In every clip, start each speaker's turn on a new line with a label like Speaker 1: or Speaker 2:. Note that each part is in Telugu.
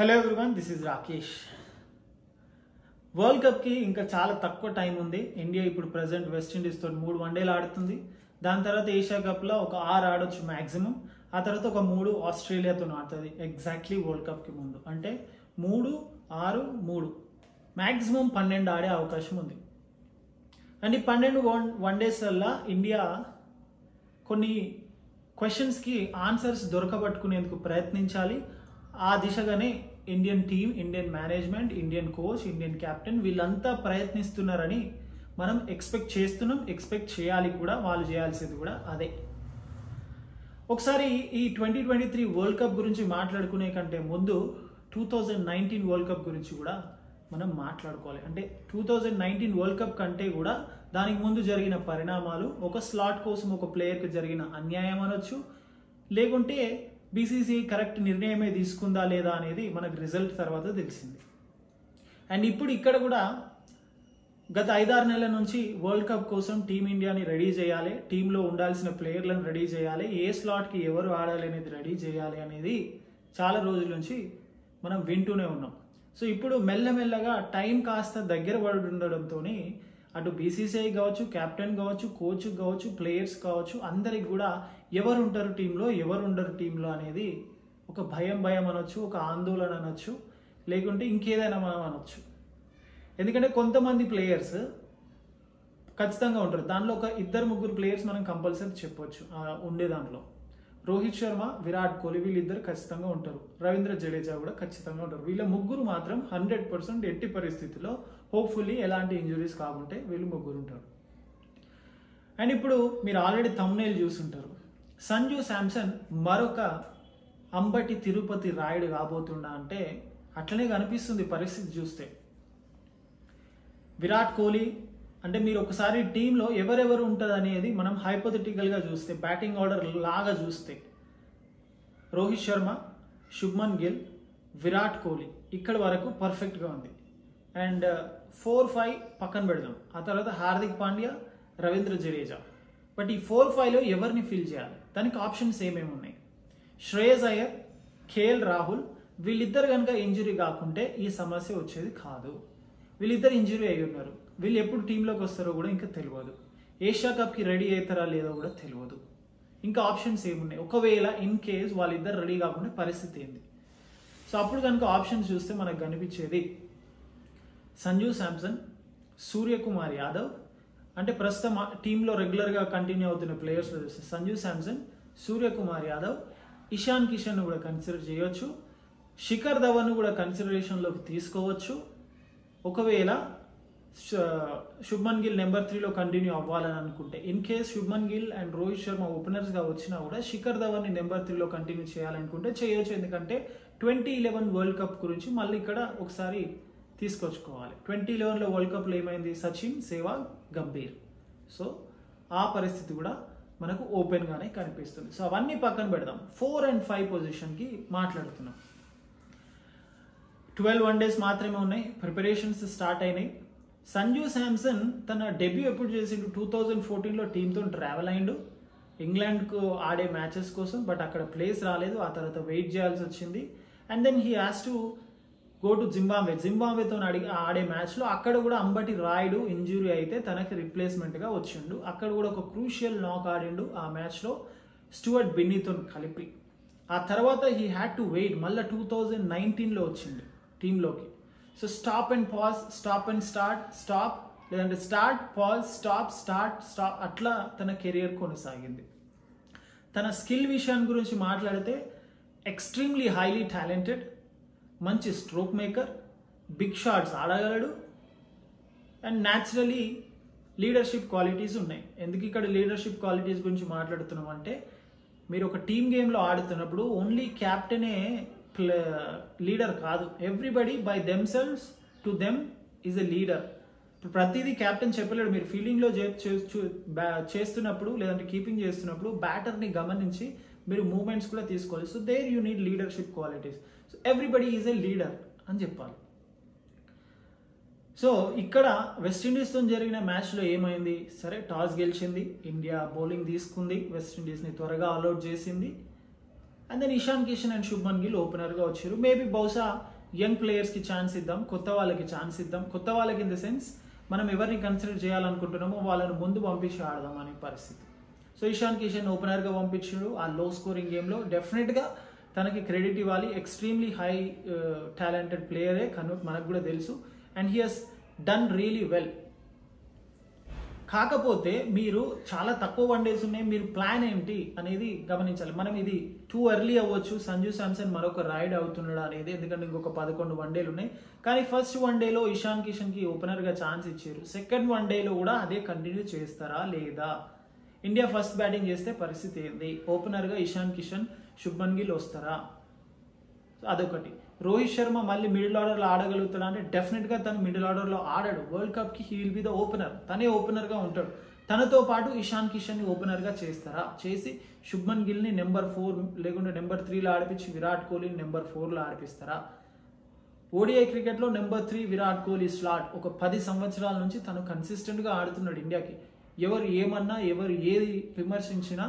Speaker 1: Hello everyone this is Rakesh world కప్కి ఇంకా చాలా తక్కువ టైం ఉంది. ఇండియా ఇప్పుడు ప్రజెంట్ వెస్టిండీస్తో మూడు వన్డేలు ఆడుతుంది. దాని తర్వాత ఏషియా కప్లో ఒక ఆరు ఆడొచ్చు మ్యాక్సిమం ఆ తర్వాత ఒక మూడు ఆస్ట్రేలియాతో ఆడుతుంది. ఎగ్జాక్ట్లీ వరల్డ్ కప్కి ముందు. అంటే మూడు ఆరు మూడు. మ్యాక్సిమం పన్నెండు ఆడే అవకాశం ఉంది. అండ్ ఈ పన్నెండు వన్ వన్ డేస్లల్లా ఇండియా కొన్ని క్వశ్చన్స్కి ఆన్సర్స్ దొరకబట్టుకునేందుకు ప్రయత్నించాలి. ఆ దిశగానే Indian team Indian management Indian coach Indian captain వీళ్ళంతా ప్రయత్నిస్తున్నారని మనం ఎక్స్పెక్ట్ చేస్తున్నాం ఎక్స్పెక్ట్ చేయాలి కూడా వాళ్ళు చేయాల్సింది కూడా అదే. ఒకసారి ఈ twenty twenty three world cup గురించి మాట్లాడుకునే కంటే ముందు two thousand nineteen world cup గురించి కూడా మనం మాట్లాడుకోవాలి. అంటే two thousand nineteen world cup కంటే కూడా దానికి ముందు జరిగిన పరిణామాలు ఒక స్లాట్ కోసం ఒక ప్లేయర్కి జరిగిన అన్యాయం అనొచ్చు లేకుంటే బీసీసీ కరెక్ట్ నిర్ణయమే తీసుకుందా లేదా అనేది మనకు రిజల్ట్ తర్వాత తెలిసింది. అండ్ ఇప్పుడు ఇక్కడ కూడా గత ఐదారు నెలల నుంచి వరల్డ్ కప్ కోసం టీమిండియాని రెడీ చేయాలి టీంలో ఉండాల్సిన ప్లేయర్లను రెడీ చేయాలి ఏ స్లాట్కి ఎవరు ఆడాలి అనేది రెడీ చేయాలి అనేది చాలా రోజుల నుంచి మనం వింటూనే ఉన్నాం. సో ఇప్పుడు మెల్లమెల్లగా టైం కాస్త దగ్గర పడి ఉండడంతో అటు బీసీసీఐ కావచ్చు కెప్టెన్ కావచ్చు కోచ్ కావచ్చు ప్లేయర్స్ కావచ్చు అందరికి కూడా ఎవరు ఉంటారు టీంలో ఎవరు ఉండరు టీంలో అనేది ఒక భయం భయం అనొచ్చు ఒక ఆందోళన అనొచ్చు లేకుంటే ఇంకేదైనా మనం అనొచ్చు. ఎందుకంటే కొంతమంది ప్లేయర్స్ ఖచ్చితంగా ఉంటారు. దానిలో ఒక ఇద్దరు ముగ్గురు ప్లేయర్స్ మనం కంపల్సరీ చెప్పొచ్చు ఉండే దాంట్లో రోహిత్ శర్మ విరాట్ కోహ్లీ వీళ్ళిద్దరు ఖచ్చితంగా ఉంటారు. రవీంద్ర జడేజా కూడా ఖచ్చితంగా ఉంటారు. వీళ్ళ ముగ్గురు మాత్రం హండ్రెడ్ పర్సెంట్ ఎట్టి పరిస్థితిలో హోప్ఫుల్లీ ఎలాంటి ఇంజురీస్ కాకుంటే వీళ్ళు ముగ్గురు ఉంటారు. అండ్ ఇప్పుడు మీరు ఆల్రెడీ తమ్నేల్ చూసుంటారు. సంజు శాంసన్ మరొక అంబటి తిరుపతి రాయుడు కాబోతుండా అంటే అట్లనే కనిపిస్తుంది పరిస్థితి చూస్తే. విరాట్ కోహ్లీ అంటే మీరు ఒకసారి టీంలో ఎవరెవరు ఉంటుంది అనేది మనం హైపోథెటికల్గా చూస్తే బ్యాటింగ్ ఆర్డర్ లాగా చూస్తే. రోహిత్ శర్మ శుభ్మన్ గిల్ విరాట్ కోహ్లీ ఇక్కడ వరకు పర్ఫెక్ట్గా ఉంది. అండ్ ఫోర్ ఫైవ్ పక్కన పెడదాం. ఆ తర్వాత హార్దిక్ పాండ్యా రవీంద్ర జడేజా. బట్ ఈ ఫోర్ ఫైవ్లో ఎవరిని ఫిల్ చేయాలి? దానికి ఆప్షన్స్ ఏమేమి ఉన్నాయి? శ్రేయస్ అయ్యర్ కేఎల్ రాహుల్ వీళ్ళిద్దరు కనుక ఇంజురీ కాకుంటే ఈ సమస్య వచ్చేది కాదు. వీళ్ళిద్దరు ఇంజురీ అయి ఉన్నారు. వీళ్ళు ఎప్పుడు టీంలోకి వస్తారో కూడా ఇంకా తెలియదు. ఏషియా కప్కి రెడీ అవుతారా లేదో కూడా తెలియదు. ఇంకా ఆప్షన్స్ ఏమున్నాయి? ఒకవేళ ఇన్ కేస్ వాళ్ళిద్దరు రెడీ కాకుండా పరిస్థితి ఏంది? సో అప్పుడు కనుక ఆప్షన్స్ చూస్తే మనకు కనిపించేది సంజు శాంసన్ సూర్యకుమార్ యాదవ్ అంటే ప్రస్తుతం టీంలో రెగ్యులర్గా కంటిన్యూ అవుతున్న ప్లేయర్స్లో చూస్తే సంజు శాంసన్ సూర్యకుమార్ యాదవ్ ఇషాన్ కిషన్ కూడా కన్సిడర్ చేయొచ్చు. శిఖర్ ధవన్ కూడా కన్సిడరేషన్లోకి తీసుకోవచ్చు. ఒకవేళ శుభ్మన్ గిల్ నెంబర్ త్రీలో కంటిన్యూ అవ్వాలని అనుకుంటే in case Shubman Gill and Rohit Sharma ఓపెనర్స్గా వచ్చినా కూడా శిఖర్ ధవన్ని నెంబర్ త్రీలో కంటిన్యూ చేయాలనుకుంటే చేయొచ్చు. ఎందుకంటే ట్వంటీ ఇలెవెన్ వరల్డ్ కప్ గురించి మళ్ళీ ఇక్కడ ఒకసారి తీసుకొచ్చుకోవాలి. ట్వంటీ లెవెన్లో వరల్డ్ కప్లో ఏమైంది? సచిన్ సేవాగ్ గంభీర్. సో ఆ పరిస్థితి కూడా మనకు ఓపెన్గానే కనిపిస్తుంది. సో అవన్నీ పక్కన పెడదాం. ఫోర్ అండ్ ఫైవ్ పొజిషన్కి మాట్లాడుతున్నాం. ట్వెల్వ్ వన్ డేస్ మాత్రమే ఉన్నాయి. ప్రిపరేషన్స్ స్టార్ట్ అయినాయి. సంజు శాంసన్ తన డెబ్యూ ఎప్పుడు చేసిండు? టూ థౌజండ్ ఫోర్టీన్లో టీంతో ట్రావెల్ అయిండు. ఇంగ్లాండ్కు ఆడే మ్యాచెస్ కోసం బట్ అక్కడ ప్లేస్ రాలేదు. ఆ తర్వాత వెయిట్ చేయాల్సి వచ్చింది. And then he has to go to Zimbabwe జింబాబ్వేతో అడిగి ఆడే మ్యాచ్లో అక్కడ కూడా అంబటి రాయుడు ఇంజురీ అయితే తనకి రిప్లేస్మెంట్గా వచ్చిండు. అక్కడ కూడా ఒక క్రూషియల్ నాక్ ఆడిండు ఆ మ్యాచ్లో స్టూవర్ట్ బిన్నీతో కలిపి. ఆ తర్వాత హీ హ్యాడ్ టు వెయిట్ మళ్ళీ టూ థౌజండ్ నైన్టీన్లో వచ్చింది టీంలోకి. So stop and pause stop and start stop లేదంటే start pause stop start stop అట్లా తన కెరియర్ కొనసాగింది. తన స్కిల్ విషయాన్ని గురించి మాట్లాడితే ఎక్స్ట్రీమ్లీ హైలీ టాలెంటెడ్ మంచి స్ట్రోక్ మేకర్ బిగ్ షాట్స్ ఆడగలడు అండ్ న్యాచురలీ లీడర్షిప్ క్వాలిటీస్ ఉన్నాయి. ఎందుకు ఇక్కడ లీడర్షిప్ క్వాలిటీస్ గురించి మాట్లాడుతున్నాం అంటే మీరు ఒక టీమ్ గేమ్లో ఆడుతున్నప్పుడు ఓన్లీ క్యాప్టెనే లీడర్ కాదు. Everybody by themselves to them is a leader ఇప్పుడు ప్రతిదీ క్యాప్టెన్ చెప్పలేడు. మీరు ఫీల్డింగ్లో చేస్తున్నప్పుడు లేదంటే కీపింగ్ చేస్తున్నప్పుడు బ్యాటర్ని గమనించి మీరు మూమెంట్స్ కూడా తీసుకోవాలి. So there you need leadership qualities so everybody is a leader అని చెప్పాలి. సో ఇక్కడ వెస్టిండీస్తో జరిగిన మ్యాచ్లో ఏమైంది? సరే టాస్ గెలిచింది. ఇండియా బౌలింగ్ తీసుకుంది. వెస్టిండీస్ని త్వరగా ఆల్అౌట్ చేసింది. And then Ishan Kishan and Shubman Gill ఓపెనర్గా వచ్చారు. మేబీ బహుశా యంగ్ ప్లేయర్స్కి ఛాన్స్ ఇద్దాం. కొత్త వాళ్ళకి ఛాన్స్ ఇద్దాం. కొత్త వాళ్ళకి ఇన్ ద సెన్స్ మనం ఎవరిని కన్సిడర్ చేయాలనుకుంటున్నామో వాళ్ళని ముందు పంపించి ఆడదాం అనే పరిస్థితి. సో ఇషాన్ కిషన్ ఓపెనర్గా పంపించాడు. ఆ లో స్కోరింగ్ గేమ్లో డెఫినెట్గా తనకి క్రెడిట్ ఇవ్వాలి. ఎక్స్ట్రీమ్లీ హై టాలెంటెడ్ ప్లేయరే కను మనకు కూడా తెలుసు. And he has done really well కాకపోతే మీరు చాలా తక్కువ వన్ డేస్ ఉన్నాయి. మీరు ప్లాన్ ఏంటి అనేది గమనించాలి. మనం ఇది టూ ఎర్లీ అవ్వచ్చు. సంజు శాంసన్ మరొక రైడ్ అవుతున్నాడు అనేది ఎందుకంటే ఇంకొక పదకొండు వన్ డేలు ఉన్నాయి. కానీ ఫస్ట్ వన్ డేలో ఇషాన్ కిషన్కి ఓపెనర్గా ఛాన్స్ ఇచ్చారు. సెకండ్ వన్ డేలో కూడా అదే కంటిన్యూ చేస్తారా లేదా? ఇండియా ఫస్ట్ బ్యాటింగ్ చేస్తే పరిస్థితి ఏంది? ఓపెనర్గా ఇషాన్ కిషన్ శుభ్మన్ గిల్ వస్తారా అదొకటి. రోహిత్ శర్మ మళ్ళీ మిడిల్ ఆర్డర్లో ఆడగలుగుతాడా అంటే డెఫినెట్గా తను మిడిల్ ఆర్డర్లో ఆడాడు. World కప్కి he will be the opener. తనే ఓపెనర్గా ఉంటాడు. తనతో పాటు ఇషాన్ కిషన్ని ఓపెనర్గా చేస్తారా? చేసి శుభ్మన్ గిల్ని నెంబర్ ఫోర్ లేకుంటే నెంబర్ త్రీలో ఆడిపించి విరాట్ కోహ్లీని నెంబర్ ఫోర్లో ఆడిపిస్తారా? ఓడిఐ క్రికెట్లో number three Virat Kohli slot. ఒక పది సంవత్సరాల నుంచి తను కన్సిస్టెంట్గా ఆడుతున్నాడు ఇండియాకి. ఎవరు ఏమన్నా ఎవరు ఏది విమర్శించినా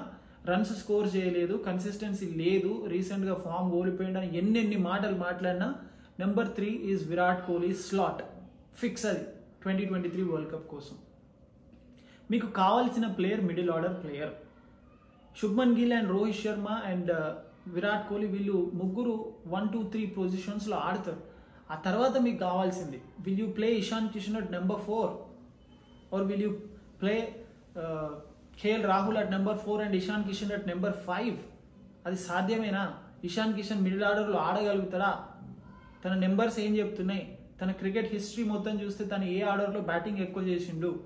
Speaker 1: రన్స్ స్కోర్ చేయలేదు కన్సిస్టెన్సీ లేదు రీసెంట్గా ఫామ్ ఓడిపోయిందని ఎన్నెన్ని మాటలు మాట్లాడినా number three is Virat Kohli slot fix అది twenty twenty three world cup కోసం. మీకు కావాల్సిన player middle order player Shubman Gill and Rohit Sharma and Virat Kohli వీళ్ళు ముగ్గురు వన్ టూ త్రీ పొజిషన్స్లో ఆడతారు. ఆ తర్వాత మీకు కావాల్సింది will you play Ishan Kishan at number four or will you play KL Rahul at number four and Ishan Kishan at number five. అది సాధ్యమేనా? ఇషాన్ కిషన్ మిడిల్ ఆర్డర్లో ఆడగలుగుతాడా? తన నెంబర్స్ ఏం చెప్తున్నాయి? తన క్రికెట్ హిస్టరీ మొత్తం చూస్తే తను ఏ ఆర్డర్లో బ్యాటింగ్ ఎక్కువ చేసిండు?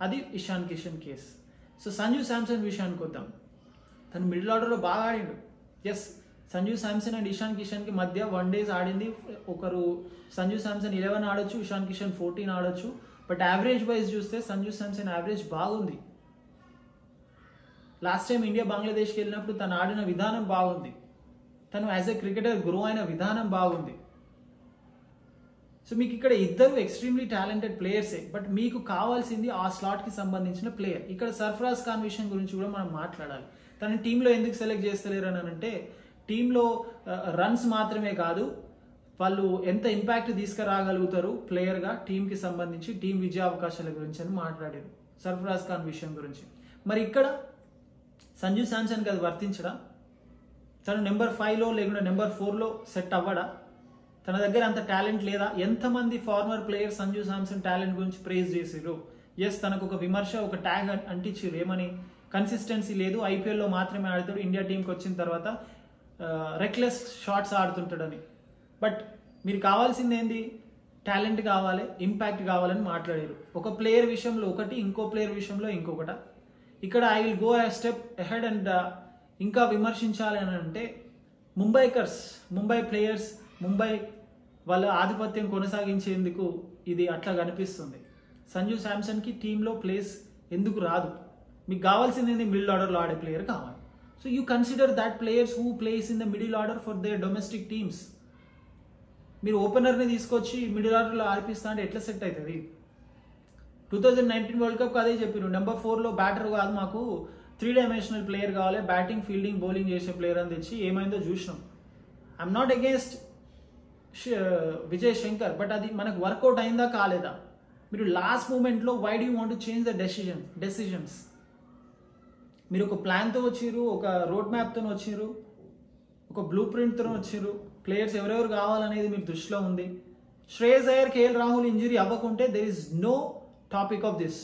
Speaker 1: అది ఇషాన్ కిషన్ కేస్. సో సంజు శాంసన్ విషయానికి వద్దాం. తను మిడిల్ ఆర్డర్లో బాగా ఆడిండు. ఎస్ సంజు శాంసన్ అండ్ ఇషాన్ కిషన్కి మధ్య వన్ డేస్ ఆడింది. ఒకరు సంజు శాంసన్ ఇలెవెన్ ఆడొచ్చు ఇషాన్ కిషన్ ఫోర్టీన్ ఆడొచ్చు. బట్ యావరేజ్ వైజ్ చూస్తే సంజు శాంసన్ యావరేజ్ బాగుంది. లాస్ట్ టైం ఇండియా బంగ్లాదేశ్కి వెళ్ళినప్పుడు తను ఆడిన విధానం బాగుంది. తను యాజ్ ఎ క్రికెటర్ గ్రో అయిన విధానం బాగుంది. సో మీకు ఇక్కడ ఇద్దరు ఎక్స్ట్రీమ్లీ టాలెంటెడ్ ప్లేయర్సే బట్ మీకు కావాల్సింది ఆ స్లాట్కి సంబంధించిన ప్లేయర్ ఇక్కడ సర్ఫరాజ్ ఖాన్ విషయం గురించి కూడా మనం మాట్లాడాలి. తన టీంలో ఎందుకు సెలెక్ట్ చేస్తలేరు అని అంటే టీంలో రన్స్ uh, మాత్రమే కాదు వాళ్ళు ఎంత ఇంపాక్ట్ తీసుకురాగలుగుతారు ప్లేయర్గా టీంకి సంబంధించి టీం విజయ అవకాశాల గురించి అని మాట్లాడారు సర్ఫరాజ్ ఖాన్ విషయం గురించి. మరి ఇక్కడ సంజు శాంసన్కి అది వర్తించడా? తను నెంబర్ ఫైవ్లో లేకుండా నెంబర్ ఫోర్లో సెట్ అవ్వడా? తన దగ్గర అంత టాలెంట్ లేదా? ఎంతమంది former player Sanju Samson talent గురించి ప్రేజ్ చేసారు ఎస్ తనకు ఒక విమర్శ ఒక ట్యాగ్ అంటించారు ఏమని? కన్సిస్టెన్సీ లేదు. ఐపీఎల్లో మాత్రమే ఆడుతాడు. ఇండియా టీంకి వచ్చిన తర్వాత రెక్లెస్ షాట్స్ ఆడుతుంటాడని. బట్ మీరు కావాల్సింది ఏంది? టాలెంట్ కావాలి ఇంపాక్ట్ కావాలని మాట్లాడారు ఒక ప్లేయర్ విషయంలో ఒకటి ఇంకో ప్లేయర్ విషయంలో ఇంకొకట. ఇక్కడ I will go a step ahead and ఇంకా విమర్శించాలి అని అంటే ముంబైకర్స్ ముంబై ప్లేయర్స్ ముంబై వాళ్ళ ఆధిపత్యం కొనసాగించేందుకు ఇది అట్లా కనిపిస్తుంది. సంజు శాంసన్కి టీంలో ప్లేస్ ఎందుకు రాదు? మీకు కావాల్సింది ఏంది? మిడిల్ ఆర్డర్లో ఆడే ప్లేయర్ కావాలి. So you consider that players who plays in the middle order for their domestic teams. మీరు ఓపెనర్ని తీసుకొచ్చి మిడిల్ ఆర్డర్లో ఆడిపిస్తా అంటే ఎట్లా సెట్ అవుతుంది? Two thousand nineteen world cup అదే చెప్పారు నెంబర్ ఫోర్లో బ్యాటర్ కాదు మాకు. త్రీ డైమెన్షనల్ ప్లేయర్ కావాలి. బ్యాటింగ్ ఫీల్డింగ్ బౌలింగ్ చేసే ప్లేయర్ అని తెచ్చి ఏమైందో చూసినాం. I'm not against Vijay Shankar but అది మనకు వర్కౌట్ అయిందా కాలేదా? మీరు లాస్ట్ మూమెంట్లో why do want change the decision decisions మీరు ఒక ప్లాన్తో వచ్చారు ఒక రోడ్ మ్యాప్తో వచ్చారు ఒక బ్లూ ప్రింట్తో వచ్చారు ప్లేయర్స్ ఎవరెవరు కావాలనేది మీరు దృష్టిలో ఉంది. Shreyas Iyer KL Rahul injury అవ్వకుంటే there is no topic of this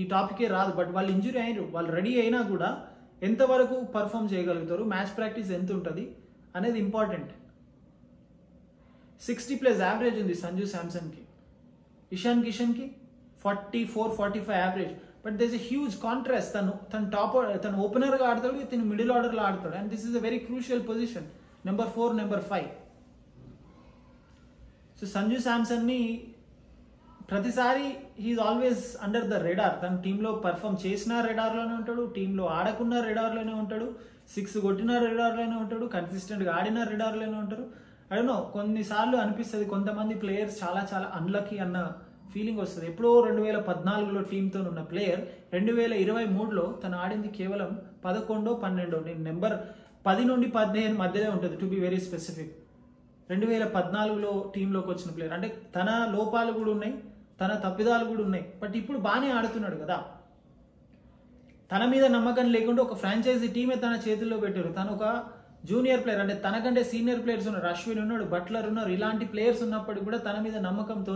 Speaker 1: ఈ టాపికే రాదు బట్ వాళ్ళు ఇంజురీ అయినారు. వాళ్ళు రెడీ అయినా కూడా ఎంతవరకు పర్ఫామ్ చేయగలుగుతారు మ్యాచ్ ప్రాక్టీస్ ఎంత ఉంటుంది అనేది ఇంపార్టెంట్ సిక్స్టీ ప్లస్ యావరేజ్ ఉంది సంజు శాంసన్కి. Ishan కిషన్కి forty four forty five average but this a huge contrast తను తను టాప్ తను ఓపెనర్గా ఆడతాడు తను మిడిల్ ఆర్డర్లో ఆడతాడు. And this is a very crucial position number four number five so Sanju శాంసన్ని ప్రతిసారి he always under the radar తన టీంలో పర్ఫామ్ చేసిన రెడార్లోనే ఉంటాడు టీంలో ఆడకున్న రెడార్లోనే ఉంటాడు సిక్స్ కొట్టిన రెడార్లోనే ఉంటాడు కన్సిస్టెంట్గా ఆడిన రెడార్లోనే ఉంటారు అడనో కొన్నిసార్లు అనిపిస్తుంది కొంతమంది ప్లేయర్స్ చాలా చాలా అన్లక్కీ అన్న ఫీలింగ్ వస్తుంది. ఎప్పుడో రెండు వేల పద్నాలుగులో టీంతో ఉన్న ప్లేయర్ రెండు వేల ఇరవై మూడులో తను ఆడింది కేవలం పదకొండో పన్నెండో. నేను నెంబర్ పది నుండి పదిహేను మధ్యలో ఉంటుంది టు బి వెరీ స్పెసిఫిక్ రెండు వేల పద్నాలుగులో టీంలోకి వచ్చిన ప్లేయర్ అంటే తన లోపాలు కూడా ఉన్నాయి తన తప్పిదాలు కూడా ఉన్నాయి. బట్ ఇప్పుడు బాగానే ఆడుతున్నాడు కదా. తన మీద నమ్మకం లేకుండా ఒక ఫ్రాంచైజీ టీమే తన చేతుల్లో పెట్టారు. తను ఒక జూనియర్ ప్లేయర్ అంటే తనకంటే సీనియర్ ప్లేయర్స్ ఉన్నారు. అశ్విన్ ఉన్నాడు బట్లర్ ఉన్నారు. ఇలాంటి ప్లేయర్స్ ఉన్నప్పటికీ కూడా తన మీద నమ్మకంతో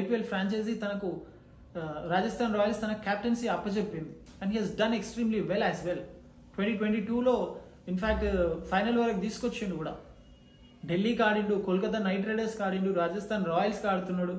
Speaker 1: ఐపీఎల్ ఫ్రాంచైజీ తనకు రాజస్థాన్ రాయల్స్ తన captaincy అప్పచెప్పింది. And he he's done extremely well as well twenty twenty టూలో ఇన్ఫ్యాక్ట్ ఫైనల్ వరకు తీసుకొచ్చిండు కూడా. ఢిల్లీకి ఆడిండు కోల్కతా నైట్ రైడర్స్కి ఆడిండు రాజస్థాన్ రాయల్స్కి ఆడుతున్నాడు.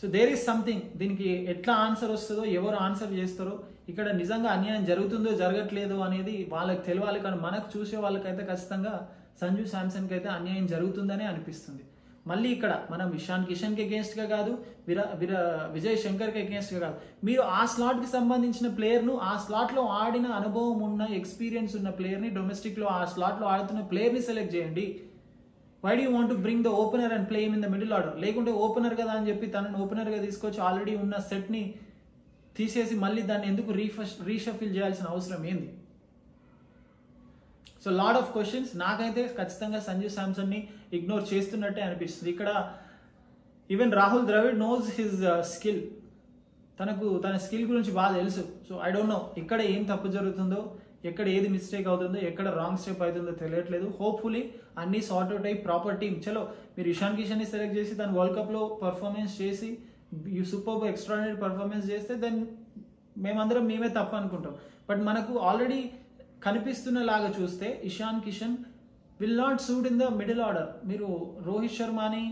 Speaker 1: సో దేర్ ఈస్ సంథింగ్ దీనికి ఎట్లా ఆన్సర్ వస్తుందో ఎవరు ఆన్సర్ చేస్తారో ఇక్కడ నిజంగా అన్యాయం జరుగుతుందో జరగట్లేదో అనేది వాళ్ళకి తెలియాలి. కానీ మనకు చూసే వాళ్ళకైతే ఖచ్చితంగా సంజు శాంసన్కి అయితే అన్యాయం జరుగుతుందనే అనిపిస్తుంది. మళ్ళీ ఇక్కడ మనం ఇషాన్ కిషన్కి అగేన్స్ట్గా కాదు విరా విరా విజయ్ శంకర్కి అగేన్స్ట్గా కాదు. మీరు ఆ స్లాట్కి సంబంధించిన ప్లేయర్ను ఆ స్లాట్లో ఆడిన అనుభవం ఉన్న ఎక్స్పీరియన్స్ ఉన్న ప్లేయర్ని డొమెస్టిక్లో ఆ స్లాట్లో ఆడుతున్న ప్లేయర్ని సెలెక్ట్ చేయండి. Why do want bring the opener and play in the middle order లేకుంటే ఓపెనర్ కదా అని చెప్పి తనను ఓపెనర్గా తీసుకొచ్చి ఆల్రెడీ ఉన్న సెట్ని తీసేసి మళ్ళీ దాన్ని ఎందుకు రీఫష్ రీషఫిల్ చేయాల్సిన అవసరం ఏంది? సో లాడ్ ఆఫ్ క్వశ్చన్స్ నాకైతే ఖచ్చితంగా సంజు శాంసన్ని ఇగ్నోర్ చేస్తున్నట్టే అనిపిస్తుంది. ఇక్కడ even Rahul Dravid knows his skill తనకు తన స్కిల్ గురించి బాగా తెలుసు. సో ఐ డోంట్ నో ఇక్కడ ఏం తప్పు జరుగుతుందో ఎక్కడ ఏది మిస్టేక్ అవుతుందో ఎక్కడ రాంగ్ స్టెప్ అవుతుందో తెలియట్లేదు. హోప్ఫుల్లీ అన్ని సార్ట్ అవుట్ అయ్యి ప్రాపర్ టీమ్ చలో మీరు ఇషాన్ కిషన్ని సెలెక్ట్ చేసి దాని వరల్డ్ కప్లో పర్ఫార్మెన్స్ చేసి సూపర్ ఎక్స్ట్రాడినరీ పర్ఫార్మెన్స్ చేస్తే దెన్ మేమందరం మేమే తప్ప అనుకుంటాం. బట్ మనకు ఆల్రెడీ కనిపిస్తున్న లాగా చూస్తే Ishan Kishan will not suit in the middle order మీరు రోహిత్ శర్మని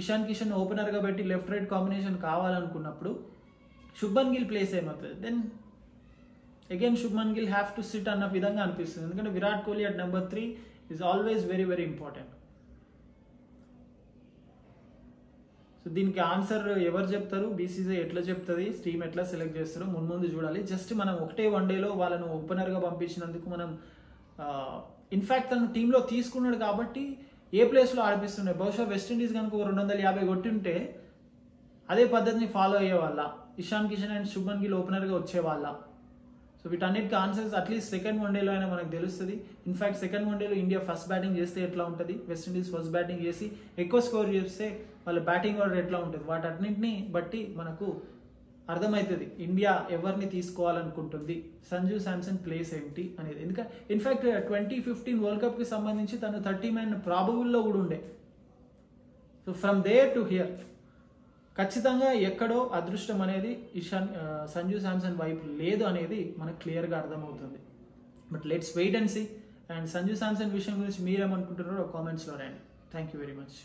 Speaker 1: ఇషాన్ కిషన్ ఓపెనర్గా పెట్టి లెఫ్ట్ రైట్ కాంబినేషన్ కావాలనుకున్నప్పుడు శుభన్ గిల్ ప్లేస్ ఏమవుతుంది? Then again Shubman Gill have to sit అన్న విధంగా అనిపిస్తుంది. ఎందుకంటే Virat Kohli at number three is always very very important so దీనికి ఆన్సర్ ఎవరు చెప్తారు? బీసీసీ ఎట్లా చెప్తుంది? టీమ్ ఎట్లా సెలెక్ట్ చేస్తారో ముందు ముందు చూడాలి. జస్ట్ మనం ఒకటే వన్ డేలో వాళ్ళను ఓపెనర్గా పంపించినందుకు మనం ఇన్ఫ్యాక్ట్ తను టీంలో తీసుకున్నాడు కాబట్టి ఏ ప్లేస్లో ఆడిపిస్తుండే? బహుశా వెస్టిండీస్ కనుక ఒక రెండు వందల యాభై కొట్టింటే అదే పద్ధతిని ఫాలో అయ్యే వాళ్ళ ఇషాన్ కిషన్ అండ్ శుభన్ గిల్ ఓపెనర్గా వచ్చేవాళ్ళ. సో వీటన్నిటికీ ఆన్సర్స్ అట్లీస్ట్ సెకండ్ వన్డేలో అయినా మనకు తెలుస్తుంది. ఇన్ఫాక్ట్ సెకండ్ వన్డేలో ఇండియా ఫస్ట్ బ్యాటింగ్ చేస్తే ఎట్లా ఉంటుంది? వెస్టిండీస్ ఫస్ట్ బ్యాటింగ్ చేసి ఎక్కువ స్కోర్ చేస్తే వాళ్ళ బ్యాటింగ్ ఆర్డర్ ఎట్లా ఉంటుంది? వాటన్నింటిని బట్టి మనకు అర్థమవుతుంది. ఇండియా ఎవరిని తీసుకోవాలనుకుంటుంది? సంజు శాంసన్ ప్లేస్ ఏంటి అనేది. ఎందుకంటే in fact twenty fifteen world కప్కి సంబంధించి తను థర్టీ మ్యాన్ ప్రాబుల్లో కూడా ఉండే. So from there to here ఖచ్చితంగా ఎక్కడో అదృష్టం అనేది ఇషాన్ సంజు శాంసన్ వైపు లేదు అనేది మనకు క్లియర్గా అర్థమవుతుంది. But let's wait and see. And Sanju Samson విషయం గురించి మీరేమనుకుంటున్నారో కామెంట్స్లో రండి థ్యాంక్ యూ వెరీ మచ్.